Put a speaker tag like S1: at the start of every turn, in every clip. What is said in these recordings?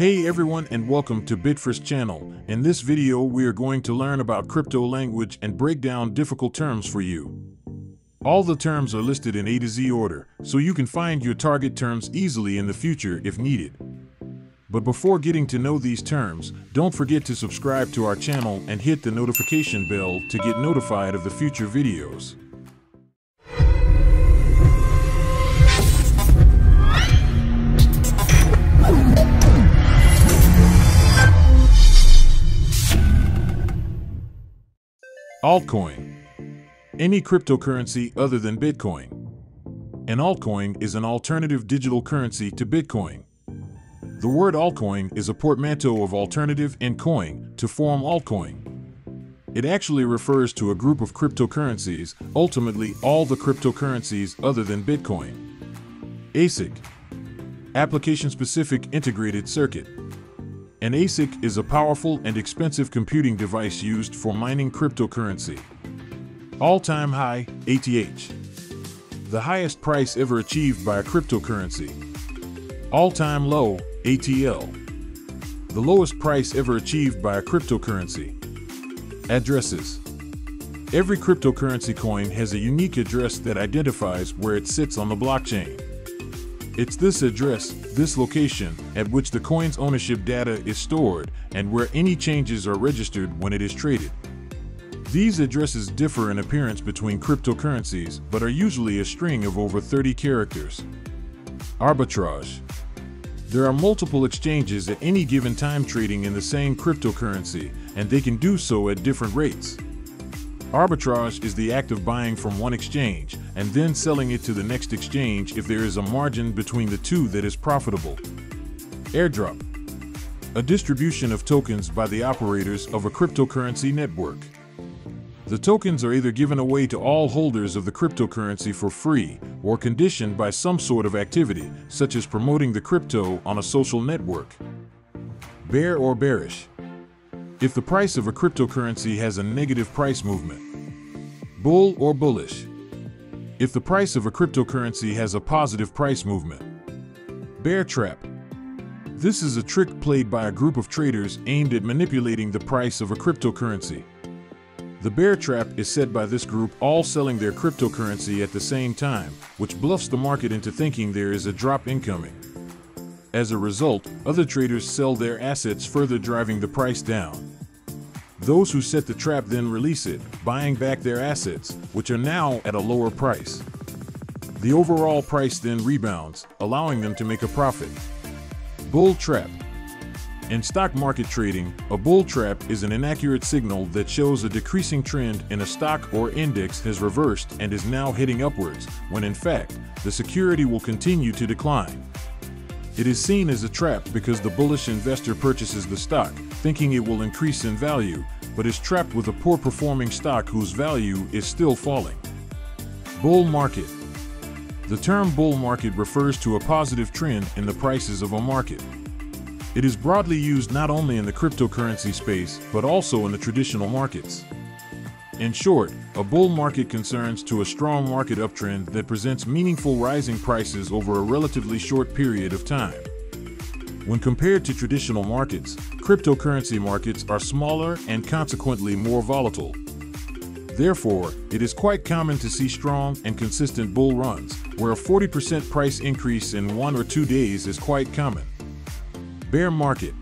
S1: Hey everyone and welcome to Bitfrisk channel. In this video we are going to learn about crypto language and break down difficult terms for you. All the terms are listed in A to Z order, so you can find your target terms easily in the future if needed. But before getting to know these terms, don't forget to subscribe to our channel and hit the notification bell to get notified of the future videos. Altcoin. Any cryptocurrency other than Bitcoin. An altcoin is an alternative digital currency to Bitcoin. The word altcoin is a portmanteau of alternative and coin to form altcoin. It actually refers to a group of cryptocurrencies, ultimately all the cryptocurrencies other than Bitcoin. ASIC Application Specific Integrated Circuit An ASIC is a powerful and expensive computing device used for mining cryptocurrency. All-time high, ATH. The highest price ever achieved by a cryptocurrency. All-time low, ATL. The lowest price ever achieved by a cryptocurrency. Addresses. Every cryptocurrency coin has a unique address that identifies where it sits on the blockchain. It's this address, this location, at which the coin's ownership data is stored and where any changes are registered when it is traded. These addresses differ in appearance between cryptocurrencies, but are usually a string of over 30 characters. Arbitrage. There are multiple exchanges at any given time trading in the same cryptocurrency, and they can do so at different rates. Arbitrage is the act of buying from one exchange and then selling it to the next exchange if there is a margin between the two that is profitable. Airdrop. A distribution of tokens by the operators of a cryptocurrency network. The tokens are either given away to all holders of the cryptocurrency for free or conditioned by some sort of activity, such as promoting the crypto on a social network. Bear or bearish. If the price of a cryptocurrency has a negative price movement. Bull or bullish. If the price of a cryptocurrency has a positive price movement. Bear trap. This is a trick played by a group of traders aimed at manipulating the price of a cryptocurrency. The bear trap is set by this group all selling their cryptocurrency at the same time, which bluffs the market into thinking there is a drop incoming. As a result, other traders sell their assets further driving the price down. Those who set the trap then release it, buying back their assets, which are now at a lower price. The overall price then rebounds, allowing them to make a profit. Bull trap in stock market trading, a bull trap is an inaccurate signal that shows a decreasing trend in a stock or index has reversed and is now heading upwards, when in fact, the security will continue to decline. It is seen as a trap because the bullish investor purchases the stock, thinking it will increase in value, but is trapped with a poor performing stock whose value is still falling. Bull market. The term bull market refers to a positive trend in the prices of a market. It is broadly used not only in the cryptocurrency space, but also in the traditional markets. In short, a bull market concerns to a strong market uptrend that presents meaningful rising prices over a relatively short period of time. When compared to traditional markets, cryptocurrency markets are smaller and consequently more volatile. Therefore, it is quite common to see strong and consistent bull runs, where a 40% price increase in one or two days is quite common. Bear market.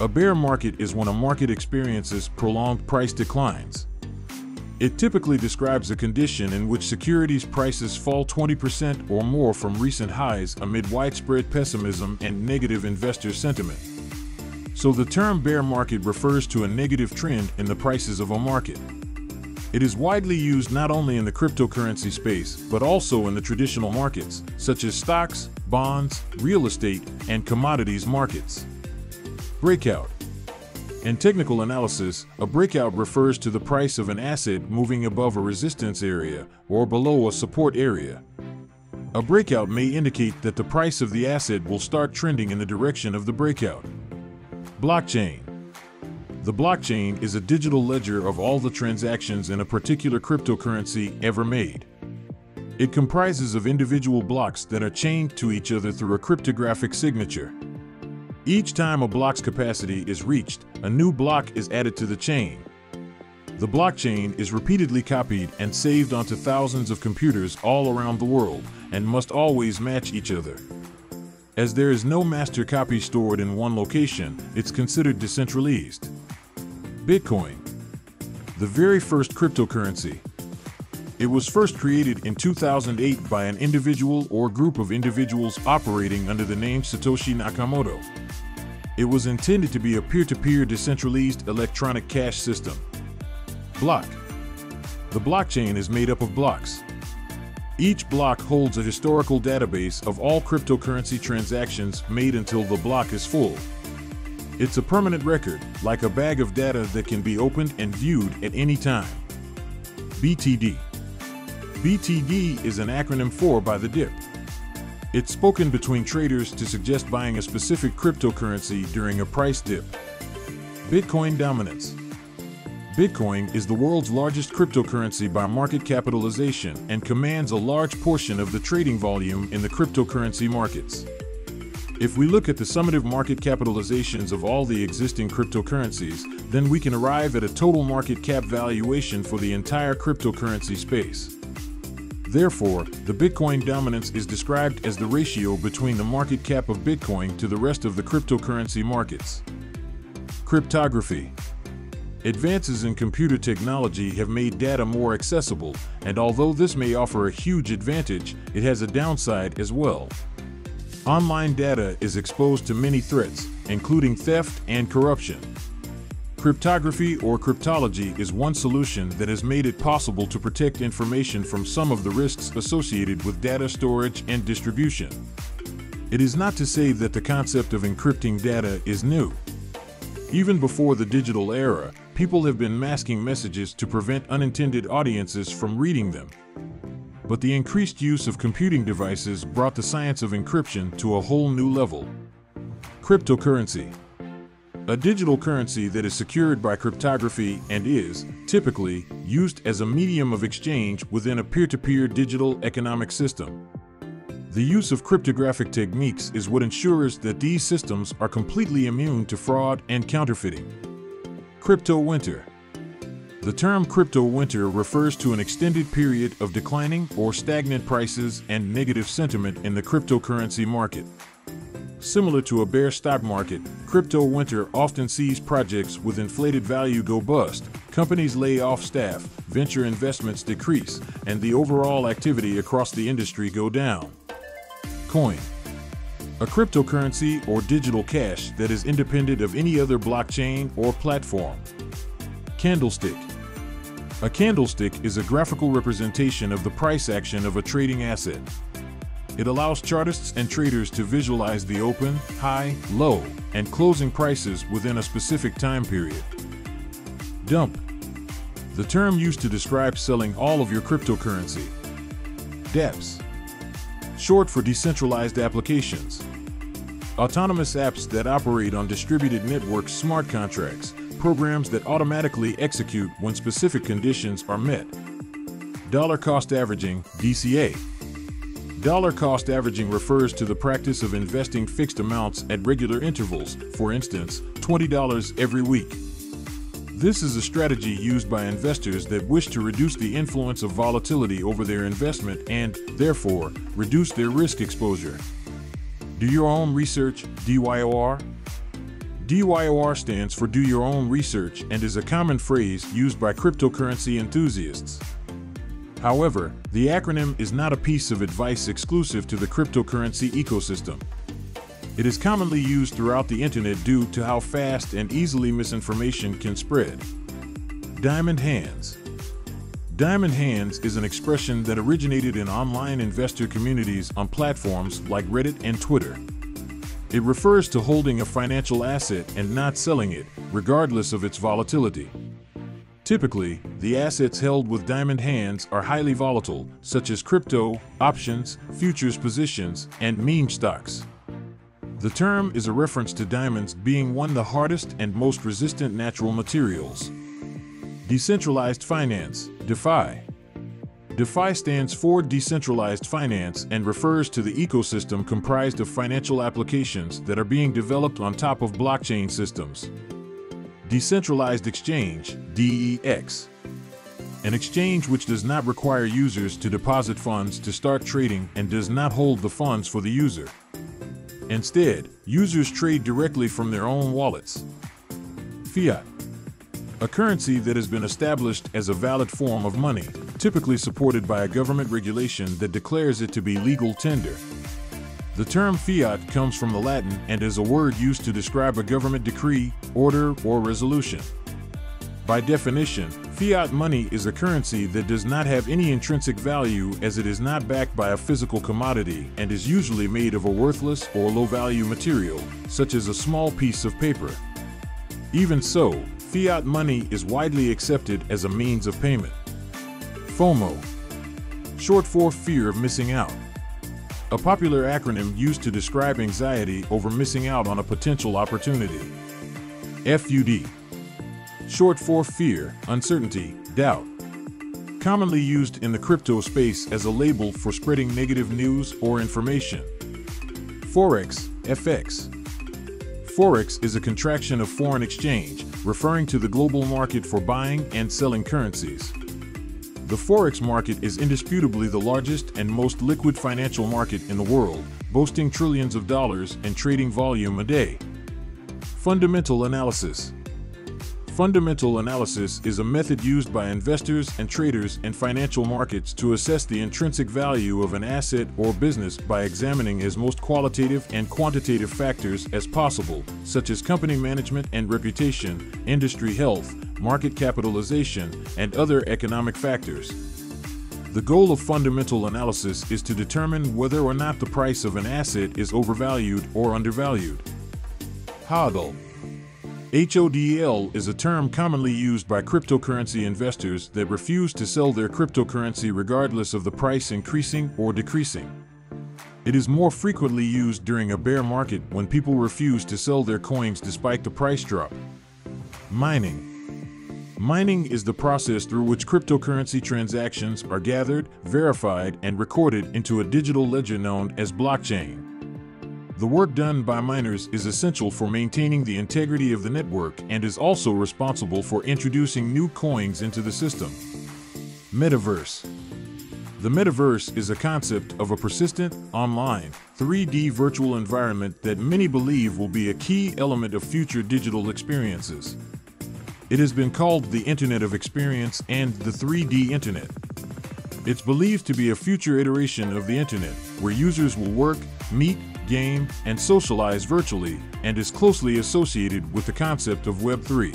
S1: A bear market is when a market experiences prolonged price declines. It typically describes a condition in which securities prices fall 20% or more from recent highs amid widespread pessimism and negative investor sentiment. So the term bear market refers to a negative trend in the prices of a market. It is widely used not only in the cryptocurrency space, but also in the traditional markets, such as stocks, bonds, real estate, and commodities markets. Breakout. In technical analysis, a breakout refers to the price of an asset moving above a resistance area or below a support area. A breakout may indicate that the price of the asset will start trending in the direction of the breakout. Blockchain. The blockchain is a digital ledger of all the transactions in a particular cryptocurrency ever made. It comprises of individual blocks that are chained to each other through a cryptographic signature. Each time a block's capacity is reached, a new block is added to the chain. The blockchain is repeatedly copied and saved onto thousands of computers all around the world and must always match each other. As there is no master copy stored in one location, it's considered decentralized. Bitcoin, the very first cryptocurrency. It was first created in 2008 by an individual or group of individuals operating under the name Satoshi Nakamoto. It was intended to be a peer-to-peer decentralized electronic cash system. Block. The blockchain is made up of blocks. Each block holds a historical database of all cryptocurrency transactions made until the block is full. It's a permanent record, like a bag of data that can be opened and viewed at any time. BTD BTD is an acronym for Buy the Dip. It's spoken between traders to suggest buying a specific cryptocurrency during a price dip. Bitcoin Dominance Bitcoin is the world's largest cryptocurrency by market capitalization and commands a large portion of the trading volume in the cryptocurrency markets. If we look at the summative market capitalizations of all the existing cryptocurrencies, then we can arrive at a total market cap valuation for the entire cryptocurrency space. Therefore, the Bitcoin dominance is described as the ratio between the market cap of Bitcoin to the rest of the cryptocurrency markets. Cryptography Advances in computer technology have made data more accessible, and although this may offer a huge advantage, it has a downside as well. Online data is exposed to many threats, including theft and corruption. Cryptography or cryptology is one solution that has made it possible to protect information from some of the risks associated with data storage and distribution. It is not to say that the concept of encrypting data is new. Even before the digital era, people have been masking messages to prevent unintended audiences from reading them. But the increased use of computing devices brought the science of encryption to a whole new level. Cryptocurrency a digital currency that is secured by cryptography and is, typically, used as a medium of exchange within a peer-to-peer -peer digital economic system. The use of cryptographic techniques is what ensures that these systems are completely immune to fraud and counterfeiting. Crypto winter. The term crypto winter refers to an extended period of declining or stagnant prices and negative sentiment in the cryptocurrency market. Similar to a bear stock market, crypto winter often sees projects with inflated value go bust, companies lay off staff, venture investments decrease, and the overall activity across the industry go down. Coin. A cryptocurrency or digital cash that is independent of any other blockchain or platform. Candlestick. A candlestick is a graphical representation of the price action of a trading asset. It allows chartists and traders to visualize the open, high, low, and closing prices within a specific time period. Dump. The term used to describe selling all of your cryptocurrency. DApps short for Decentralized Applications. Autonomous apps that operate on distributed networks smart contracts, programs that automatically execute when specific conditions are met. Dollar cost averaging, DCA. Dollar cost averaging refers to the practice of investing fixed amounts at regular intervals, for instance, $20 every week. This is a strategy used by investors that wish to reduce the influence of volatility over their investment and, therefore, reduce their risk exposure. Do your own research, DYOR? DYOR stands for Do Your Own Research and is a common phrase used by cryptocurrency enthusiasts. However, the acronym is not a piece of advice exclusive to the cryptocurrency ecosystem. It is commonly used throughout the internet due to how fast and easily misinformation can spread. Diamond Hands Diamond Hands is an expression that originated in online investor communities on platforms like Reddit and Twitter. It refers to holding a financial asset and not selling it, regardless of its volatility. Typically, the assets held with diamond hands are highly volatile, such as crypto, options, futures positions, and meme stocks. The term is a reference to diamonds being one of the hardest and most resistant natural materials. Decentralized Finance, DeFi. DeFi stands for decentralized finance and refers to the ecosystem comprised of financial applications that are being developed on top of blockchain systems. Decentralized Exchange, DEX. An exchange which does not require users to deposit funds to start trading and does not hold the funds for the user. Instead, users trade directly from their own wallets. Fiat. A currency that has been established as a valid form of money, typically supported by a government regulation that declares it to be legal tender. The term fiat comes from the Latin and is a word used to describe a government decree, order, or resolution. By definition, fiat money is a currency that does not have any intrinsic value as it is not backed by a physical commodity and is usually made of a worthless or low value material, such as a small piece of paper. Even so, fiat money is widely accepted as a means of payment. FOMO, short for fear of missing out. A popular acronym used to describe anxiety over missing out on a potential opportunity. FUD, short for fear, uncertainty, doubt. Commonly used in the crypto space as a label for spreading negative news or information. Forex, FX. Forex is a contraction of foreign exchange, referring to the global market for buying and selling currencies. The Forex market is indisputably the largest and most liquid financial market in the world, boasting trillions of dollars and trading volume a day. Fundamental analysis. Fundamental analysis is a method used by investors and traders in financial markets to assess the intrinsic value of an asset or business by examining as most qualitative and quantitative factors as possible, such as company management and reputation, industry health, market capitalization, and other economic factors. The goal of fundamental analysis is to determine whether or not the price of an asset is overvalued or undervalued. HODL HODL is a term commonly used by cryptocurrency investors that refuse to sell their cryptocurrency regardless of the price increasing or decreasing. It is more frequently used during a bear market when people refuse to sell their coins despite the price drop. Mining Mining is the process through which cryptocurrency transactions are gathered, verified, and recorded into a digital ledger known as blockchain. The work done by miners is essential for maintaining the integrity of the network and is also responsible for introducing new coins into the system. Metaverse The metaverse is a concept of a persistent, online, 3D virtual environment that many believe will be a key element of future digital experiences. It has been called the Internet of Experience and the 3D Internet. It's believed to be a future iteration of the Internet, where users will work, meet, game, and socialize virtually, and is closely associated with the concept of Web3.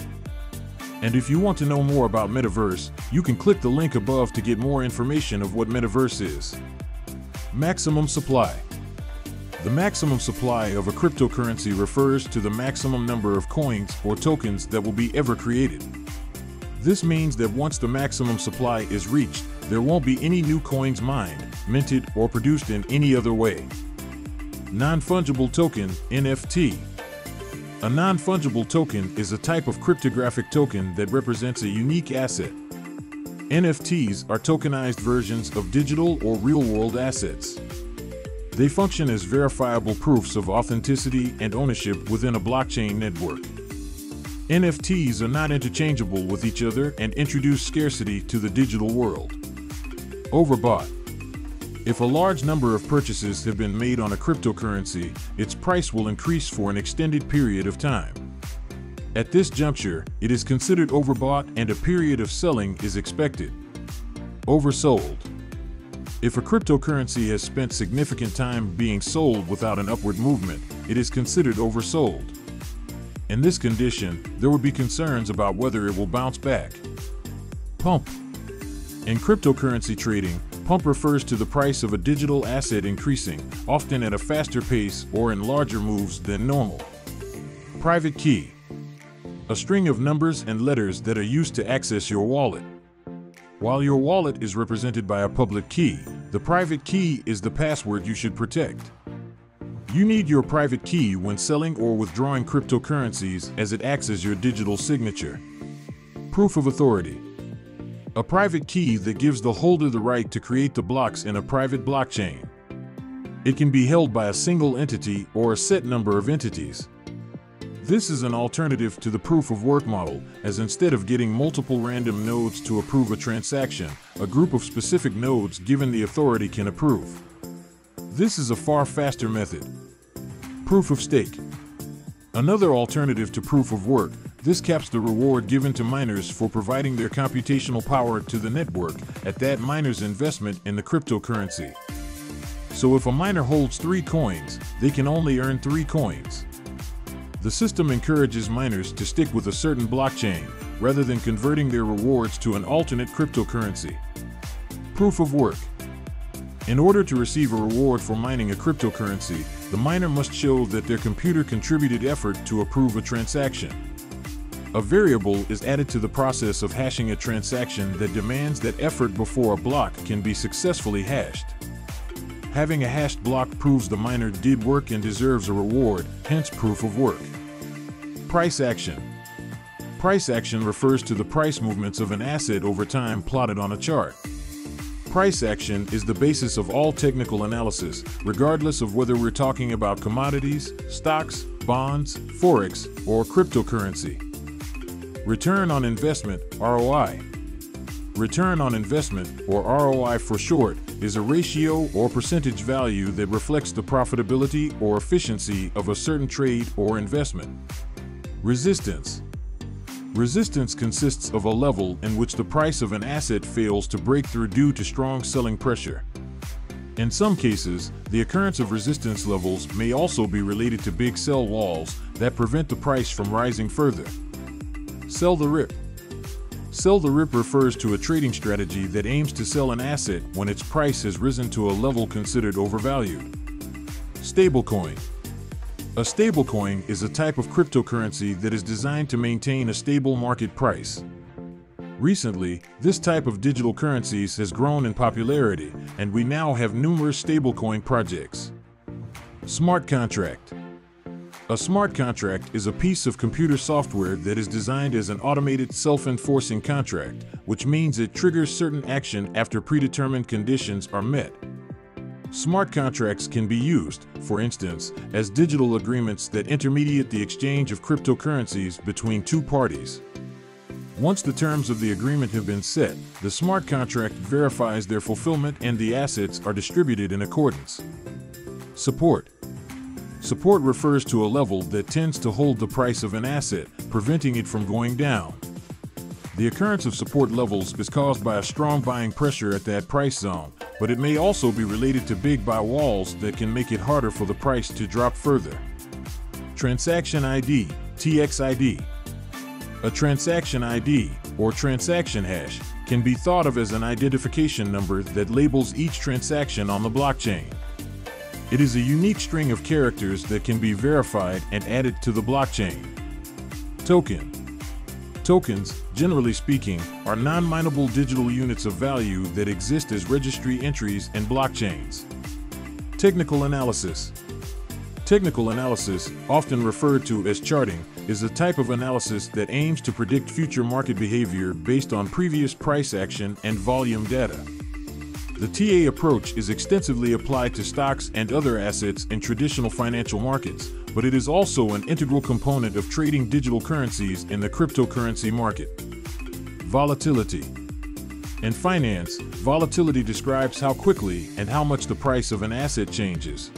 S1: And if you want to know more about Metaverse, you can click the link above to get more information of what Metaverse is. Maximum supply. The maximum supply of a cryptocurrency refers to the maximum number of coins or tokens that will be ever created. This means that once the maximum supply is reached, there won't be any new coins mined, minted, or produced in any other way. Non-fungible token, NFT. A non-fungible token is a type of cryptographic token that represents a unique asset. NFTs are tokenized versions of digital or real-world assets. They function as verifiable proofs of authenticity and ownership within a blockchain network. NFTs are not interchangeable with each other and introduce scarcity to the digital world. Overbought. If a large number of purchases have been made on a cryptocurrency, its price will increase for an extended period of time. At this juncture, it is considered overbought and a period of selling is expected. Oversold. If a cryptocurrency has spent significant time being sold without an upward movement, it is considered oversold. In this condition, there would be concerns about whether it will bounce back. Pump. In cryptocurrency trading, pump refers to the price of a digital asset increasing, often at a faster pace or in larger moves than normal. Private key. A string of numbers and letters that are used to access your wallet. While your wallet is represented by a public key, the private key is the password you should protect. You need your private key when selling or withdrawing cryptocurrencies as it acts as your digital signature. Proof of authority. A private key that gives the holder the right to create the blocks in a private blockchain. It can be held by a single entity or a set number of entities. This is an alternative to the proof of work model, as instead of getting multiple random nodes to approve a transaction, a group of specific nodes given the authority can approve. This is a far faster method. Proof of stake. Another alternative to proof of work, this caps the reward given to miners for providing their computational power to the network at that miner's investment in the cryptocurrency. So if a miner holds three coins, they can only earn three coins. The system encourages miners to stick with a certain blockchain rather than converting their rewards to an alternate cryptocurrency. Proof of work. In order to receive a reward for mining a cryptocurrency, the miner must show that their computer contributed effort to approve a transaction. A variable is added to the process of hashing a transaction that demands that effort before a block can be successfully hashed. Having a hashed block proves the miner did work and deserves a reward, hence proof of work. Price action. Price action refers to the price movements of an asset over time plotted on a chart. Price action is the basis of all technical analysis, regardless of whether we're talking about commodities, stocks, bonds, forex, or cryptocurrency. Return on investment, ROI. Return on investment, or ROI for short, is a ratio or percentage value that reflects the profitability or efficiency of a certain trade or investment. Resistance. Resistance consists of a level in which the price of an asset fails to break through due to strong selling pressure. In some cases, the occurrence of resistance levels may also be related to big sell walls that prevent the price from rising further. Sell the rip. Sell the rip refers to a trading strategy that aims to sell an asset when its price has risen to a level considered overvalued. Stablecoin. A stablecoin is a type of cryptocurrency that is designed to maintain a stable market price. Recently, this type of digital currencies has grown in popularity, and we now have numerous stablecoin projects. Smart contract. A smart contract is a piece of computer software that is designed as an automated self-enforcing contract, which means it triggers certain action after predetermined conditions are met. Smart contracts can be used, for instance, as digital agreements that intermediate the exchange of cryptocurrencies between two parties. Once the terms of the agreement have been set, the smart contract verifies their fulfillment and the assets are distributed in accordance. Support Support refers to a level that tends to hold the price of an asset, preventing it from going down. The occurrence of support levels is caused by a strong buying pressure at that price zone, but it may also be related to big buy walls that can make it harder for the price to drop further. Transaction ID, TXID. A transaction ID, or transaction hash, can be thought of as an identification number that labels each transaction on the blockchain. It is a unique string of characters that can be verified and added to the blockchain. Token Tokens, generally speaking, are non-mineable digital units of value that exist as registry entries in blockchains. Technical analysis. Technical analysis, often referred to as charting, is a type of analysis that aims to predict future market behavior based on previous price action and volume data. The TA approach is extensively applied to stocks and other assets in traditional financial markets, but it is also an integral component of trading digital currencies in the cryptocurrency market. Volatility. In finance, volatility describes how quickly and how much the price of an asset changes.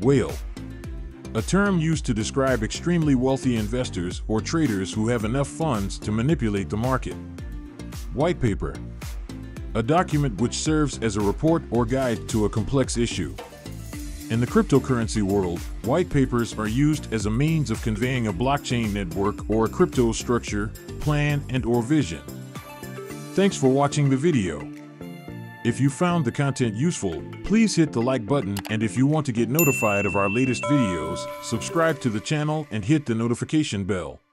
S1: Whale. A term used to describe extremely wealthy investors or traders who have enough funds to manipulate the market. White paper. A document which serves as a report or guide to a complex issue. In the cryptocurrency world, white papers are used as a means of conveying a blockchain network or a crypto structure, plan, and or vision. Thanks for watching the video. If you found the content useful, please hit the like button and if you want to get notified of our latest videos, subscribe to the channel and hit the notification bell.